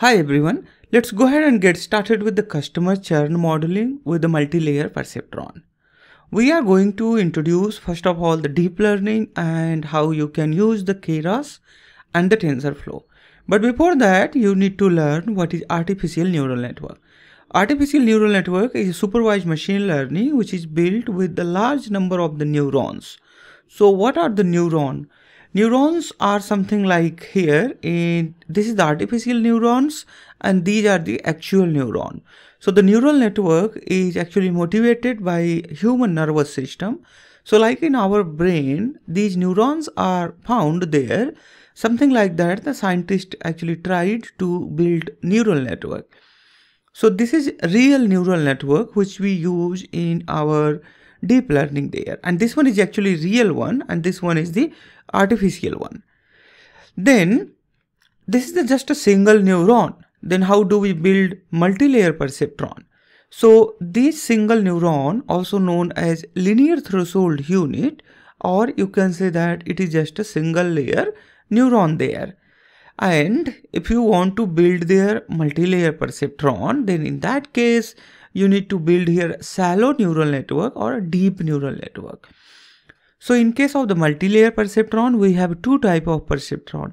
Hi everyone, let's go ahead and get started with the customer churn modeling with the multi-layer perceptron. We are going to introduce first of all the deep learning and how you can use the Keras and the TensorFlow. But before that, you need to learn what is artificial neural network. Artificial neural network is supervised machine learning which is built with the large number of the neurons. So what are the neuron? Neurons are something like here in this is the artificial neurons and these are the actual neuron. So the neural network is actually motivated by human nervous system. So like in our brain, these neurons are found there. Something like that the scientist actually tried to build neural network. So this is real neural network which we use in our deep learning there. And this one is actually real one and this one is the artificial one. Then this is the just a single neuron. Then how do we build multi-layer perceptron? So this single neuron also known as linear threshold unit or you can say that it is just a single layer neuron there. And if you want to build their multi-layer perceptron then in that case you need to build here shallow neural network or deep neural network. So in case of the multi-layer perceptron, we have two type of perceptron,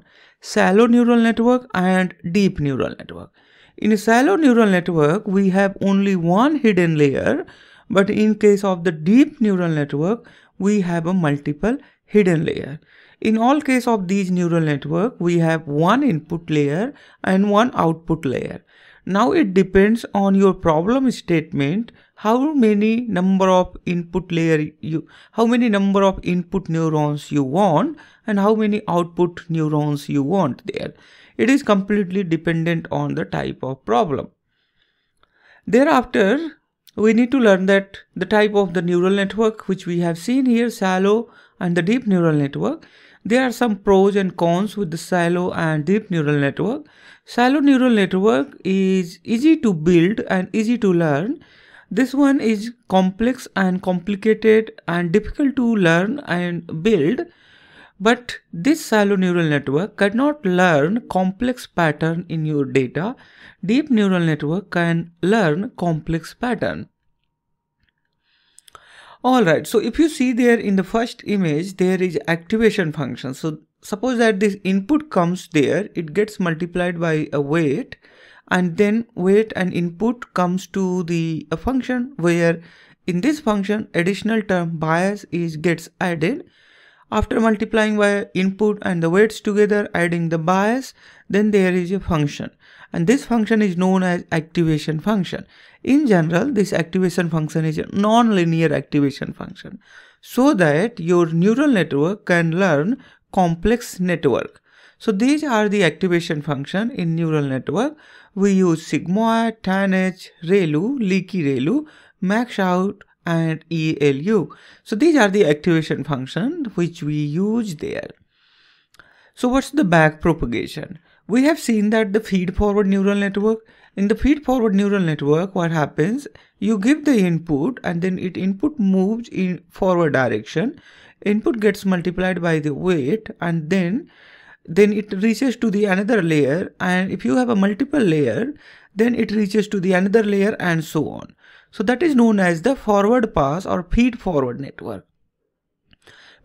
shallow neural network and deep neural network. In a shallow neural network, we have only one hidden layer, but in case of the deep neural network, we have a multiple hidden layer. In all case of these neural network, we have one input layer and one output layer. Now it depends on your problem statement how many number of input layer you how many number of input neurons you want and how many output neurons you want there. It is completely dependent on the type of problem. Thereafter we need to learn that the type of the neural network which we have seen here shallow and the deep neural network there are some pros and cons with the shallow and deep neural network. Shallow neural network is easy to build and easy to learn. This one is complex and complicated and difficult to learn and build. But this shallow neural network cannot learn complex pattern in your data. Deep neural network can learn complex pattern. Alright, so if you see there in the first image, there is activation function. So suppose that this input comes there, it gets multiplied by a weight and then weight and input comes to the a function where in this function additional term bias is gets added after multiplying by input and the weights together adding the bias then there is a function and this function is known as activation function. In general, this activation function is a non-linear activation function so that your neural network can learn complex network. So these are the activation function in neural network. We use sigmoid, tanh, ReLU, leaky ReLU, max out and ELU. So these are the activation function which we use there. So what's the back propagation? we have seen that the feed forward neural network in the feed forward neural network what happens you give the input and then it input moves in forward direction input gets multiplied by the weight and then then it reaches to the another layer and if you have a multiple layer then it reaches to the another layer and so on so that is known as the forward pass or feed forward network.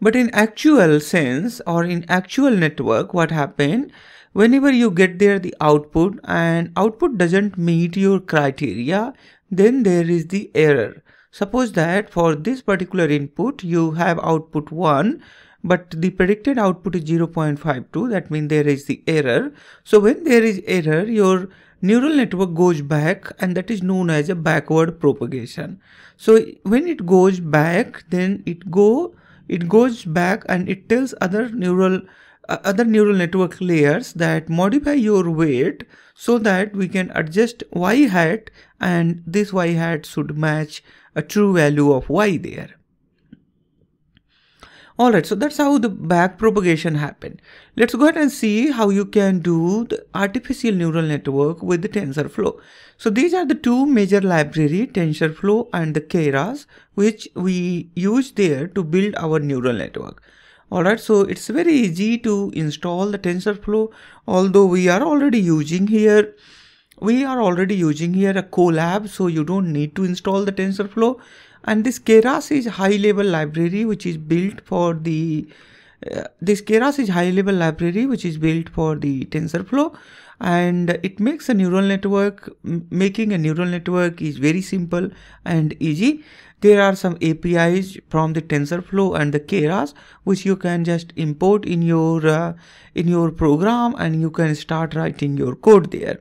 But in actual sense or in actual network what happened? Whenever you get there the output and output doesn't meet your criteria then there is the error. Suppose that for this particular input you have output 1 but the predicted output is 0.52 that means there is the error. So when there is error your neural network goes back and that is known as a backward propagation so when it goes back then it go it goes back and it tells other neural uh, other neural network layers that modify your weight so that we can adjust y hat and this y hat should match a true value of y there. Alright, so that's how the back propagation happened. Let's go ahead and see how you can do the artificial neural network with the TensorFlow. So these are the two major library, TensorFlow and the Keras, which we use there to build our neural network. Alright, so it's very easy to install the TensorFlow, although we are already using here we are already using here a Colab, so you don't need to install the TensorFlow. And this Keras is high level library which is built for the uh, this Keras is high level library which is built for the TensorFlow. And it makes a neural network making a neural network is very simple and easy. There are some apis from the tensorflow and the keras which you can just import in your uh, in your program and you can start writing your code there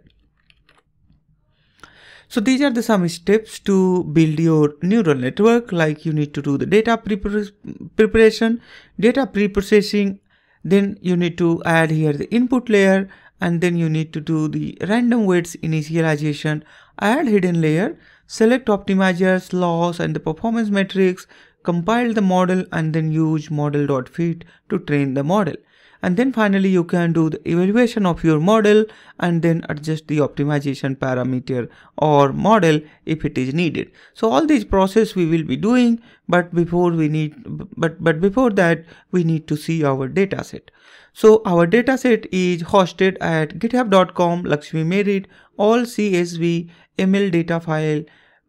so these are the some steps to build your neural network. Like you need to do the data preparation, data pre-processing, then you need to add here the input layer and then you need to do the random weights initialization, add hidden layer, select optimizers, loss and the performance metrics, compile the model and then use model.fit to train the model and then finally you can do the evaluation of your model and then adjust the optimization parameter or model if it is needed. So all these process we will be doing but before we need but but before that we need to see our data set. So our data set is hosted at github.com laxmimerit all csv ml data file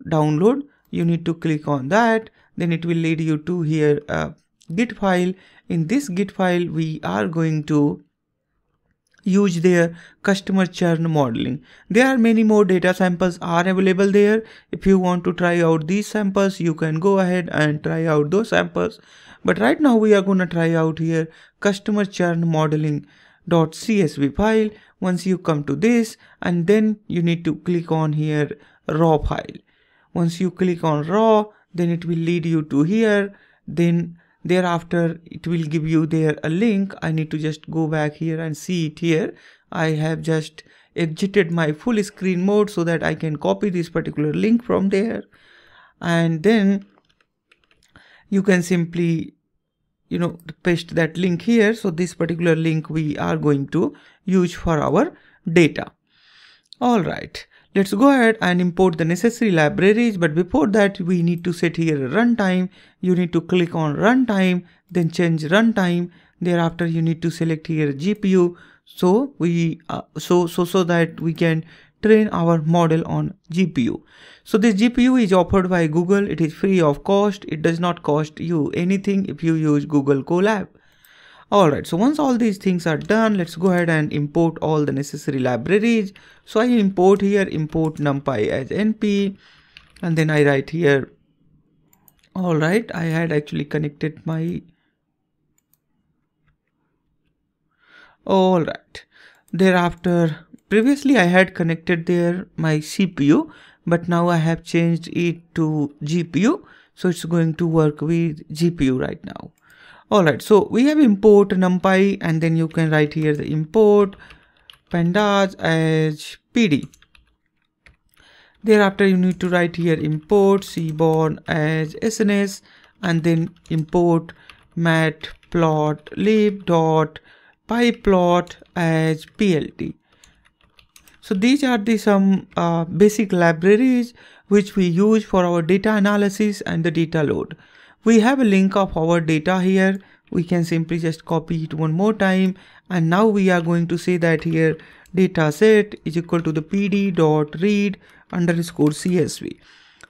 download. You need to click on that. Then it will lead you to here a git file. In this git file we are going to use their customer churn modeling. There are many more data samples are available there. If you want to try out these samples you can go ahead and try out those samples. But right now we are going to try out here customer churn modeling Dot .csv file. Once you come to this and then you need to click on here raw file. Once you click on raw then it will lead you to here. Then thereafter it will give you there a link. I need to just go back here and see it here. I have just exited my full screen mode so that i can copy this particular link from there. And then you can simply you know paste that link here. So this particular link we are going to use for our data. All right Let's go ahead and import the necessary libraries but before that we need to set here a runtime. You need to click on runtime then change runtime. Thereafter you need to select here GPU so we uh, so so so that we can train our model on GPU. So this GPU is offered by Google. It is free of cost. It does not cost you anything if you use Google Colab. Alright, so once all these things are done, let's go ahead and import all the necessary libraries. So I import here, import numpy as np, and then I write here, alright, I had actually connected my, alright, thereafter, previously I had connected there my CPU, but now I have changed it to GPU, so it's going to work with GPU right now. Alright, so we have import numpy and then you can write here the import pandas as pd. Thereafter you need to write here import seaborn as sns and then import matplotlib dot pyplot as plt. So these are the some uh, basic libraries which we use for our data analysis and the data load we have a link of our data here. We can simply just copy it one more time. And now we are going to say that here data set is equal to the pd dot read underscore csv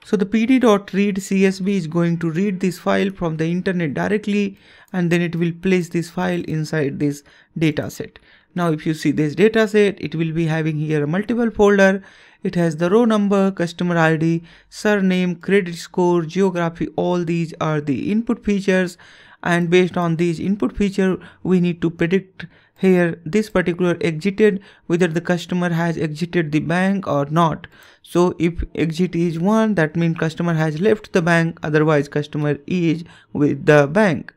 so the pd dot read csv is going to read this file from the internet directly and then it will place this file inside this data set now if you see this data set it will be having here a multiple folder. It has the row number, customer ID, surname, credit score, geography. All these are the input features. And based on these input feature we need to predict here this particular exited whether the customer has exited the bank or not. So if exit is 1 that means customer has left the bank. Otherwise customer is with the bank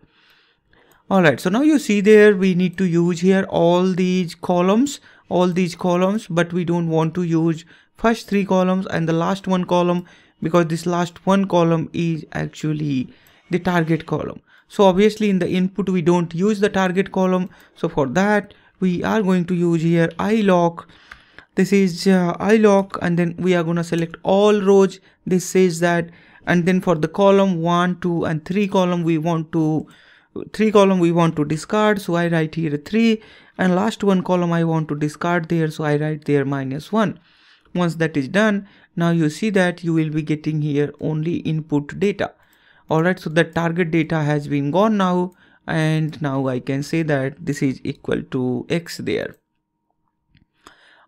alright so now you see there we need to use here all these columns all these columns but we don't want to use first three columns and the last one column because this last one column is actually the target column. So obviously in the input we don't use the target column. So for that we are going to use here iloc this is uh, iloc and then we are going to select all rows. This says that and then for the column 1 2 and 3 column we want to three column we want to discard so i write here 3 and last one column i want to discard there so i write there minus 1 once that is done now you see that you will be getting here only input data. Alright so the target data has been gone now and now I can say that this is equal to x there.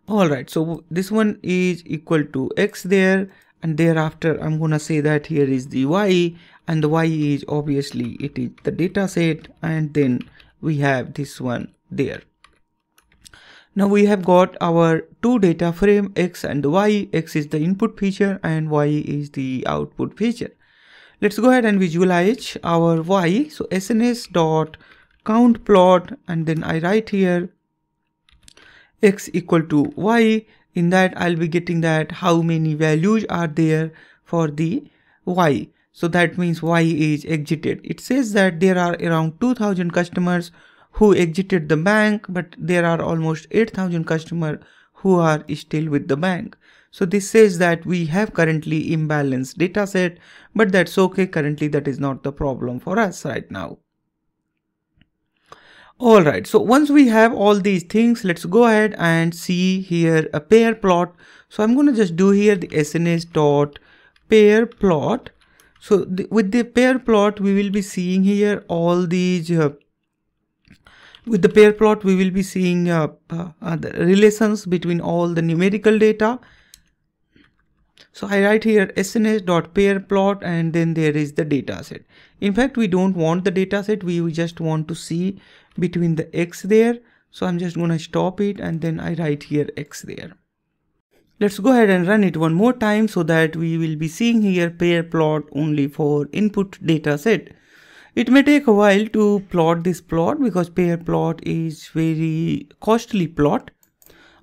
Alright so this one is equal to x there and thereafter I'm gonna say that here is the y and the y is obviously it is the data set and then we have this one there now we have got our two data frame x and y. x is the input feature and y is the output feature. Let's go ahead and visualize our y. So sns dot count plot and then I write here x equal to y. In that I'll be getting that how many values are there for the y. So that means y is exited. It says that there are around 2000 customers who exited the bank but there are almost 8000 customers who are still with the bank. So this says that we have currently imbalanced data set but that's okay. Currently that is not the problem for us right now. All right. So once we have all these things let's go ahead and see here a pair plot. So i'm going to just do here the sns dot pair plot so the, with the pair plot we will be seeing here all these uh, with the pair plot, we will be seeing uh, uh, the relations between all the numerical data. So I write here sns.pair plot and then there is the data set. In fact, we don't want the data set. We just want to see between the x there. So I'm just going to stop it and then I write here x there. Let's go ahead and run it one more time so that we will be seeing here pair plot only for input data set. It may take a while to plot this plot because pair plot is very costly plot.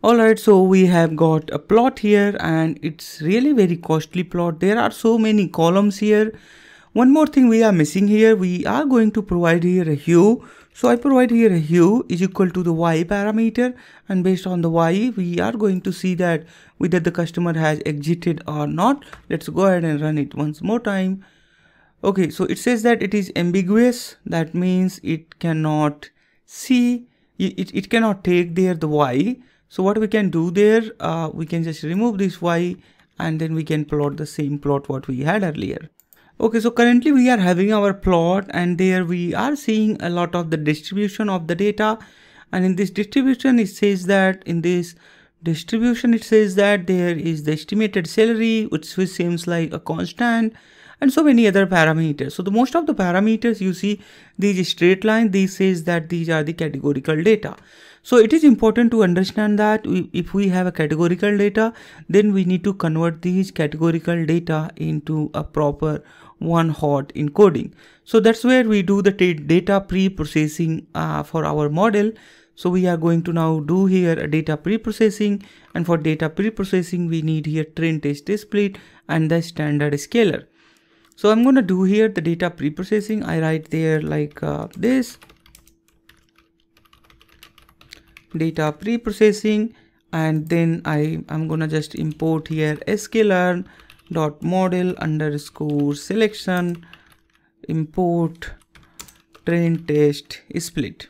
Alright, so we have got a plot here and it's really very costly plot. There are so many columns here. One more thing we are missing here, we are going to provide here a hue. So I provide here a hue is equal to the y parameter and based on the y, we are going to see that whether the customer has exited or not. Let's go ahead and run it once more time. Okay so it says that it is ambiguous. That means it cannot see it, it cannot take there the y. So what we can do there uh, we can just remove this y and then we can plot the same plot what we had earlier okay so currently we are having our plot and there we are seeing a lot of the distribution of the data and in this distribution it says that in this distribution it says that there is the estimated salary which seems like a constant and so many other parameters. So the most of the parameters you see these straight line, this says that these are the categorical data. So it is important to understand that we, if we have a categorical data, then we need to convert these categorical data into a proper one hot encoding. So that's where we do the data pre-processing uh, for our model. So we are going to now do here a data pre-processing and for data pre-processing we need here train test split and the standard scaler. So I'm going to do here the data pre-processing. I write there like uh, this data pre-processing and then I am gonna just import here sklearn dot model underscore selection import train test split.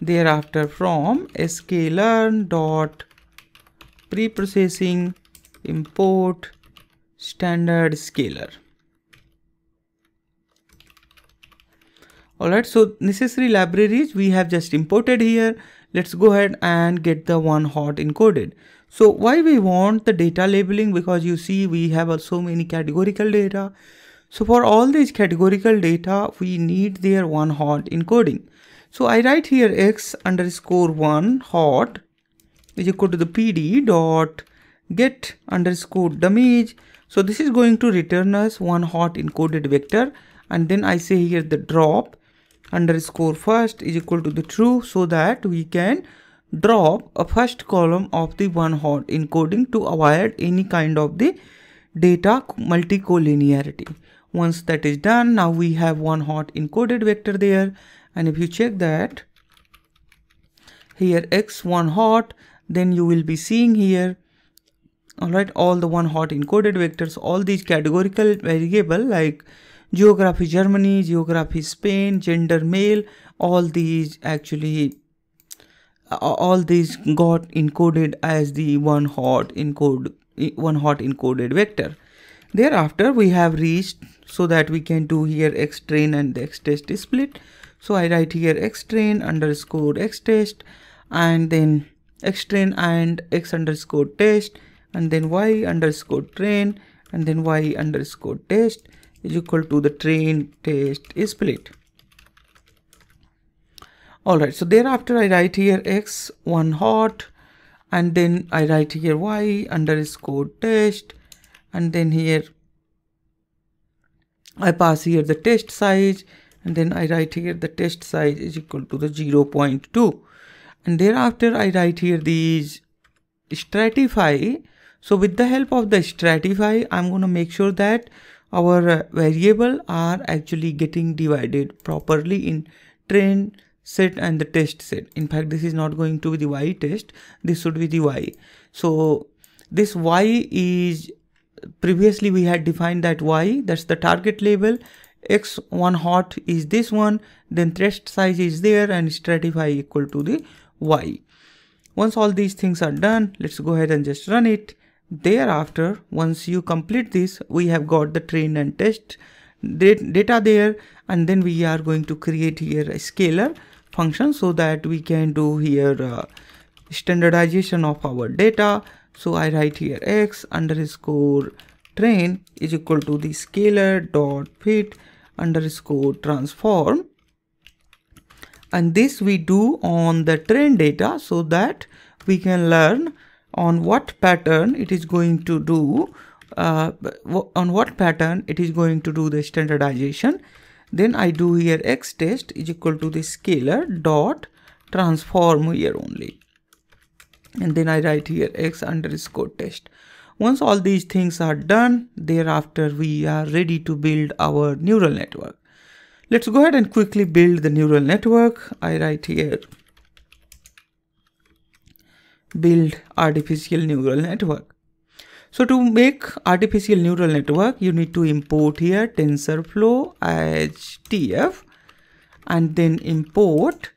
Thereafter from sklearn dot pre-processing import standard scaler alright so necessary libraries we have just imported here. Let's go ahead and get the one hot encoded. So why we want the data labeling? Because you see we have so many categorical data. So for all these categorical data we need their one hot encoding. So i write here x underscore one hot is equal to the pd dot get underscore dummies so this is going to return us one hot encoded vector. And then I say here the drop underscore first is equal to the true so that we can drop a first column of the one hot encoding to avoid any kind of the data multicollinearity. Once that is done, now we have one hot encoded vector there. And if you check that here x1 hot, then you will be seeing here all right all the one hot encoded vectors all these categorical variable like geography germany geography spain gender male all these actually all these got encoded as the one hot encode one hot encoded vector. Thereafter we have reached so that we can do here x train and the x test is split. So i write here x train underscore x test and then x train and x underscore test and then y underscore train and then y underscore test is equal to the train test split all right so thereafter i write here x one hot and then i write here y underscore test and then here i pass here the test size and then i write here the test size is equal to the 0.2 and thereafter I write here these stratify. So with the help of the stratify I'm going to make sure that our uh, variable are actually getting divided properly in train set and the test set in fact this is not going to be the y test this should be the y so this y is previously we had defined that y that's the target label x1 hot is this one then test size is there and stratify equal to the y. Once all these things are done, let's go ahead and just run it. Thereafter, once you complete this, we have got the train and test data there and then we are going to create here a scaler function so that we can do here uh, standardization of our data. So I write here x underscore train is equal to the scaler dot fit underscore transform and this we do on the train data so that we can learn on what pattern it is going to do uh, on what pattern it is going to do the standardization. Then I do here x test is equal to the scaler dot transform here only. And then I write here x underscore test. Once all these things are done thereafter we are ready to build our neural network. Let's go ahead and quickly build the neural network. I write here build artificial neural network. So to make artificial neural network, you need to import here TensorFlow as TF and then import.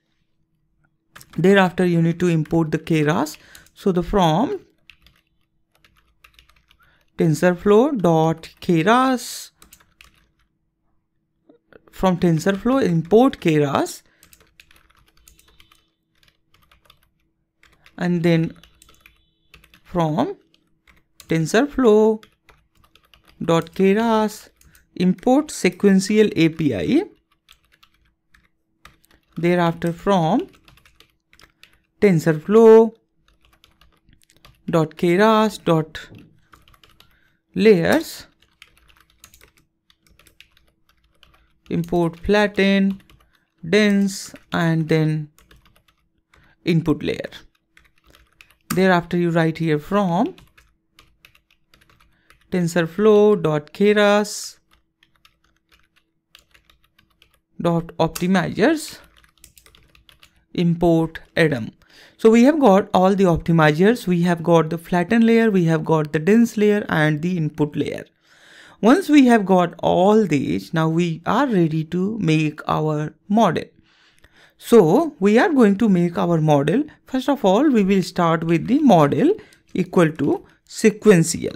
Thereafter, you need to import the keras. So the from TensorFlow dot keras from TensorFlow import keras and then from TensorFlow dot keras import sequential API thereafter from TensorFlow dot keras dot layers import flatten, dense and then input layer. Thereafter you write here from tensorflow.keras dot optimizers import Adam. So we have got all the optimizers, we have got the flatten layer, we have got the dense layer and the input layer. Once we have got all these, now we are ready to make our model. So we are going to make our model. First of all, we will start with the model equal to sequential.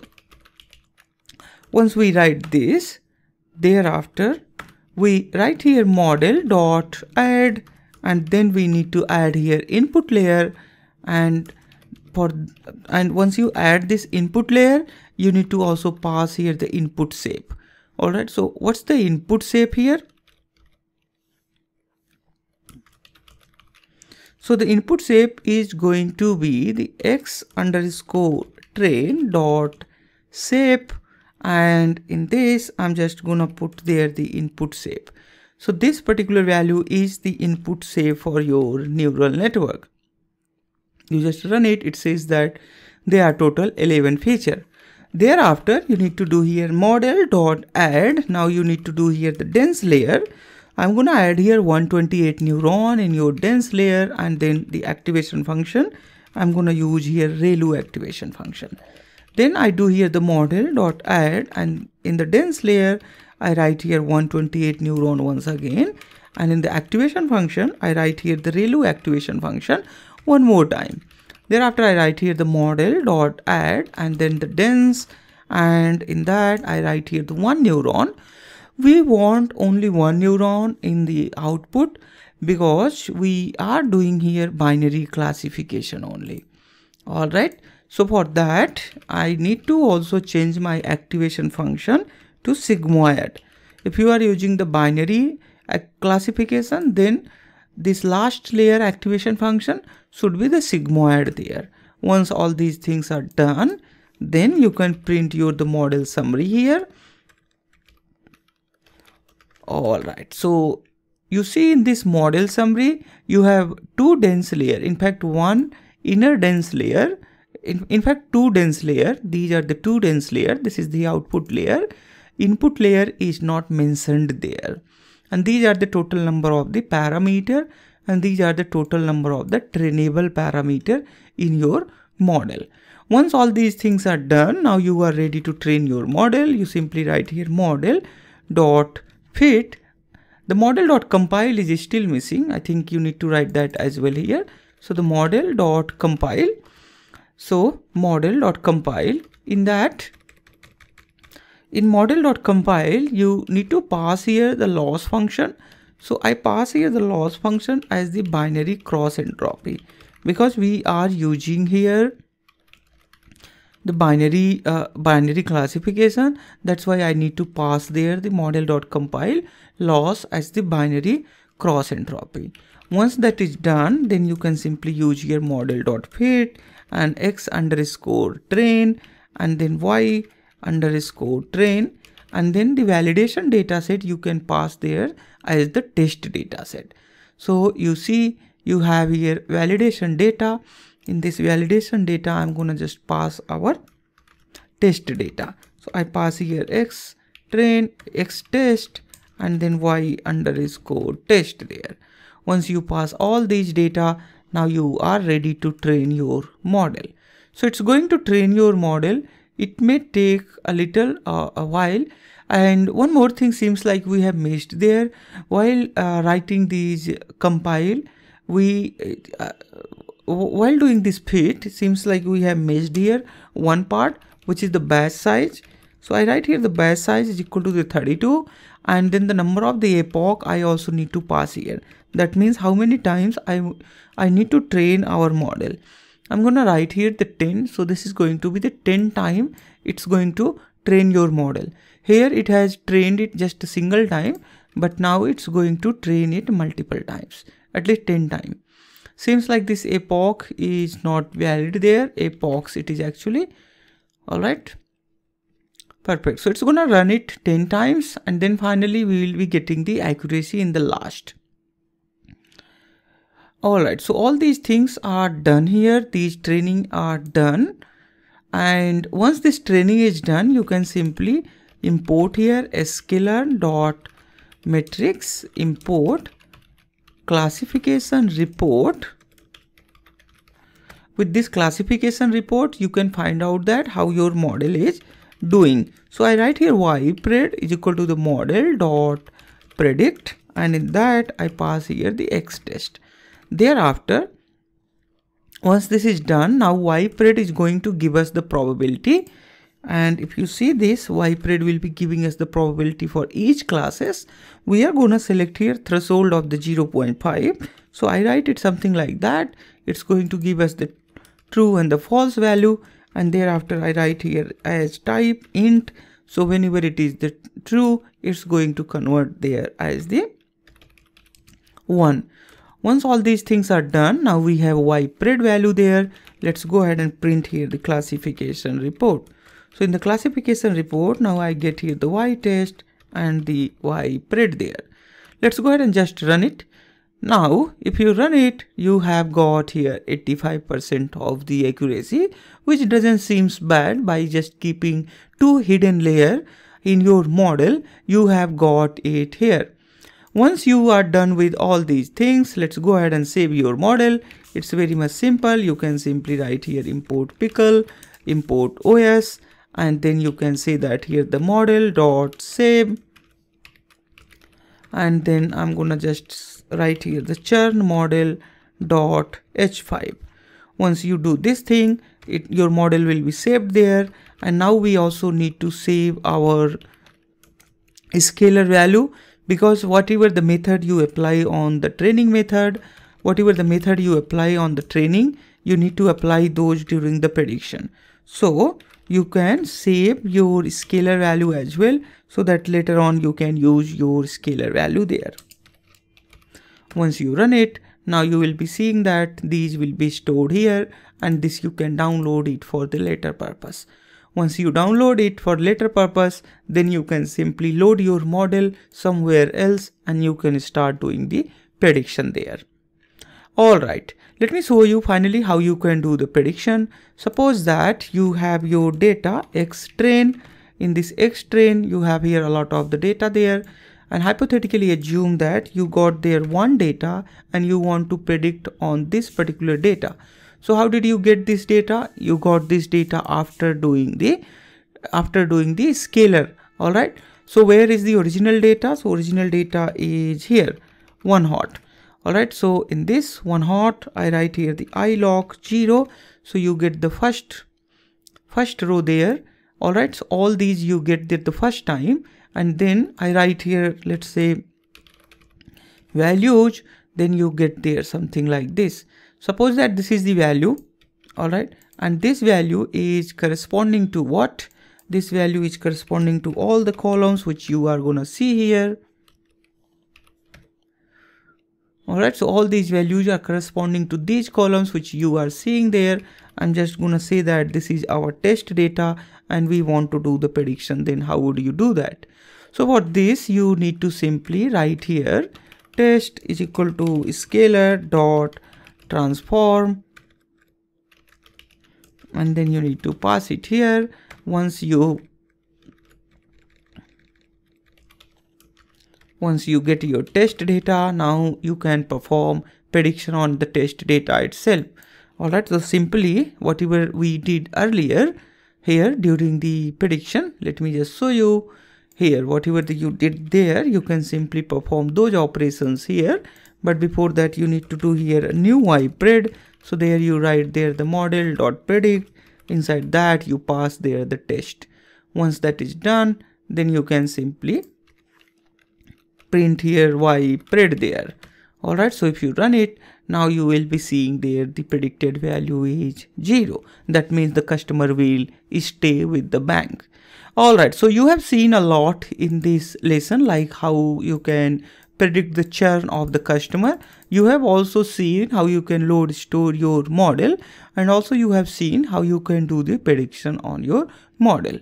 Once we write this, thereafter we write here model dot add and then we need to add here input layer and for and once you add this input layer you need to also pass here the input shape all right so what's the input shape here so the input shape is going to be the x underscore train dot shape. And in this i'm just gonna put there the input shape. So this particular value is the input shape for your neural network. You just run it. It says that there are total 11 feature. Thereafter, you need to do here model dot add. Now you need to do here the dense layer. I'm going to add here 128 neuron in your dense layer and then the activation function. I'm going to use here ReLU activation function. then I do here the model dot add and in the dense layer I write here 128 neuron once again and in the activation function I write here the ReLU activation function one more time thereafter I write here the model dot add and then the dense and in that I write here the one neuron we want only one neuron in the output because we are doing here binary classification only. All right. So for that i need to also change my activation function to sigmoid. If you are using the binary classification then this last layer activation function should be the sigmoid there. Once all these things are done then you can print your the model summary here all right. So you see in this model summary you have two dense layer. In fact one inner dense layer in, in fact two dense layer. These are the two dense layer. This is the output layer. Input layer is not mentioned there. And these are the total number of the parameter and these are the total number of the trainable parameter in your model. Once all these things are done now you are ready to train your model. You simply write here model dot fit the model dot compile is still missing. I think you need to write that as well here. So the model dot compile so model dot compile in that in model dot compile you need to pass here the loss function. So i pass here the loss function as the binary cross entropy because we are using here the binary uh, binary classification. That's why i need to pass there the model dot compile loss as the binary cross entropy. Once that is done then you can simply use your model dot fit and x underscore train and then y underscore train. And then the validation data set you can pass there as the test data set so you see you have here validation data in this validation data i'm gonna just pass our test data. So i pass here x train x test and then y underscore test there. Once you pass all these data now you are ready to train your model. So it's going to train your model. It may take a little uh, a while. And one more thing seems like we have missed there. While uh, writing these compile we uh, while doing this fit it seems like we have missed here one part which is the batch size. So i write here the batch size is equal to the 32 and then the number of the epoch i also need to pass here. That means how many times i i need to train our model. I'm gonna write here the 10 so this is going to be the 10 time it's going to train your model. Here it has trained it just a single time but now it's going to train it multiple times at least 10 times seems like this epoch is not valid there. Epochs it is actually all right. Perfect. So it's gonna run it 10 times and then finally we will be getting the accuracy in the last. All right. So all these things are done here. These training are done. And once this training is done you can simply import here sklearn dot metrics import classification report. With this classification report you can find out that how your model is doing. So i write here y pred is equal to the model dot predict and in that i pass here the x test. Thereafter once this is done now y pred is going to give us the probability and if you see this ypred will be giving us the probability for each classes. We are going to select here threshold of the 0.5 so i write it something like that. It's going to give us the true and the false value. And thereafter i write here as type int. So whenever it is the true it's going to convert there as the one. Once all these things are done now we have ypred value there. Let's go ahead and print here the classification report so in the classification report, now I get here the Y test and the Y pred there. Let's go ahead and just run it. Now, if you run it, you have got here 85% of the accuracy, which doesn't seems bad by just keeping two hidden layer in your model, you have got it here. Once you are done with all these things, let's go ahead and save your model. It's very much simple. You can simply write here import pickle import os and then you can say that here the model dot save. And then I'm gonna just write here the churn model dot h5 once you do this thing it, your model will be saved there. And now we also need to save our scaler value because whatever the method you apply on the training method whatever the method you apply on the training you need to apply those during the prediction. So you can save your scaler value as well so that later on you can use your scaler value there. Once you run it now you will be seeing that these will be stored here and this you can download it for the later purpose. Once you download it for later purpose, then you can simply load your model somewhere else and you can start doing the prediction there. Alright, let me show you finally how you can do the prediction. Suppose that you have your data x train. In this x train, you have here a lot of the data there and hypothetically assume that you got there one data and you want to predict on this particular data. So how did you get this data? You got this data after doing the after doing the scaler. All right. So where is the original data? So original data is here, one hot. All right. So in this one hot, I write here the iloc zero. So you get the first first row there. All right. So all these you get there the first time, and then I write here. Let's say values. Then you get there something like this suppose that this is the value all right and this value is corresponding to what this value is corresponding to all the columns which you are gonna see here all right so all these values are corresponding to these columns which you are seeing there. I'm just gonna say that this is our test data and we want to do the prediction. Then how would you do that? So for this you need to simply write here test is equal to scaler dot transform. And then you need to pass it here. Once you once you get your test data now you can perform prediction on the test data itself. All right so simply whatever we did earlier here during the prediction let me just show you. Here whatever the you did there you can simply perform those operations here. But before that you need to do here a new pred so there you write there the model dot predict. Inside that you pass there the test. Once that is done then you can simply print here y pred there all right so if you run it now you will be seeing there the predicted value is zero that means the customer will stay with the bank all right so you have seen a lot in this lesson like how you can predict the churn of the customer. You have also seen how you can load store your model and also you have seen how you can do the prediction on your model.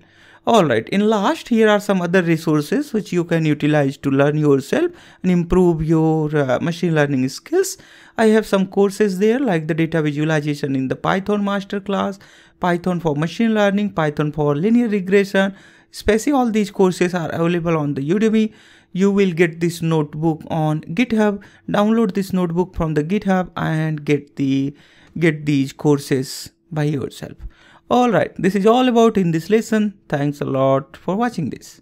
Alright, in last here are some other resources which you can utilize to learn yourself and improve your uh, machine learning skills. I have some courses there like the data visualization in the Python masterclass, Python for machine learning, Python for linear regression, especially all these courses are available on the Udemy. You will get this notebook on github. Download this notebook from the github and get the get these courses by yourself all right this is all about in this lesson. Thanks a lot for watching this